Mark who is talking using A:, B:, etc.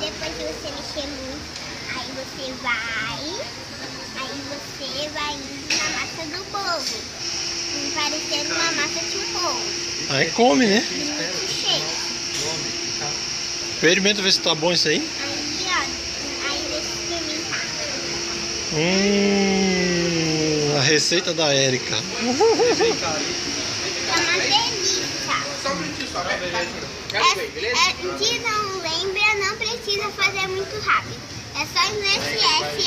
A: depois de você mexer muito, aí você vai, aí você vai indo na massa do bolo, parecendo uma massa de bolo.
B: Aí come, né?
A: Muito cheio.
B: Experimenta ver se tá bom isso aí.
A: Aí, ó, aí deixa eu experimentar.
B: Hum, a receita da Érica.
A: É uma delícia.
C: Só um minutinho só.
A: É,
C: Quero ver, beleza?
A: é, rápido. É só ir no cozinheiro.